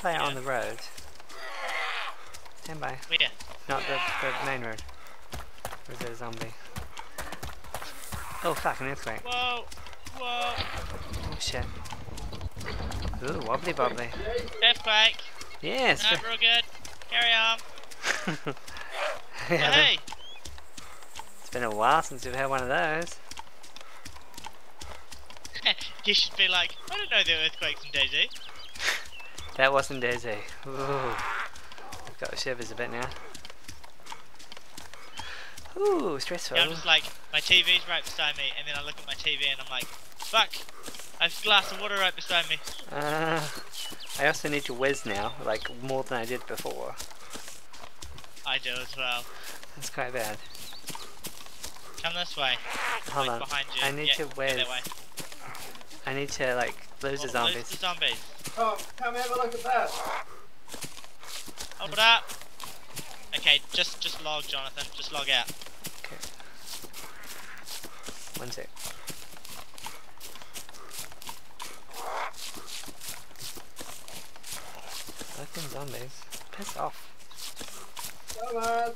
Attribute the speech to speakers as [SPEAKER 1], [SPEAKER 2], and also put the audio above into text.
[SPEAKER 1] play it
[SPEAKER 2] Yeah.
[SPEAKER 1] on the road. Stand by.
[SPEAKER 2] Oh, Where?
[SPEAKER 1] Not the, the main road. Or is it a zombie? Oh fuck, an earthquake.
[SPEAKER 2] Whoa! Whoa!
[SPEAKER 1] Oh shit. Ooh, wobbly bobbly.
[SPEAKER 2] Earthquake!
[SPEAKER 1] Yes!
[SPEAKER 2] No, real good. Carry on.
[SPEAKER 1] we
[SPEAKER 2] Oh, hey!
[SPEAKER 1] It's been a while since we've had one of those.
[SPEAKER 2] you should be like, I don't know the earthquakes in DayZ.
[SPEAKER 1] That wasn't DayZ. Ooh. I've got shivers a bit now. Ooh, stressful.
[SPEAKER 2] Yeah, I'm just like, my TV's right beside me, and then I look at my TV and I'm like, fuck! I have a glass of water right beside me.
[SPEAKER 1] Uh, I also need to whiz now, like more than I did before.
[SPEAKER 2] I do as well.
[SPEAKER 1] That's quite bad.
[SPEAKER 2] Come this way.
[SPEAKER 1] Hold
[SPEAKER 2] like
[SPEAKER 1] on.
[SPEAKER 2] behind you.
[SPEAKER 1] I need
[SPEAKER 2] yeah,
[SPEAKER 1] to whiz.
[SPEAKER 2] That way.
[SPEAKER 1] I need to like lose the
[SPEAKER 2] Oh, lose
[SPEAKER 1] zombies.
[SPEAKER 2] the zombies.
[SPEAKER 3] Come, come have a look at that.
[SPEAKER 2] Hold it up. Okay, just just log, Jonathan. Just log out.
[SPEAKER 1] Okay. One sec. Fucking zombies. Piss off.
[SPEAKER 3] Come on.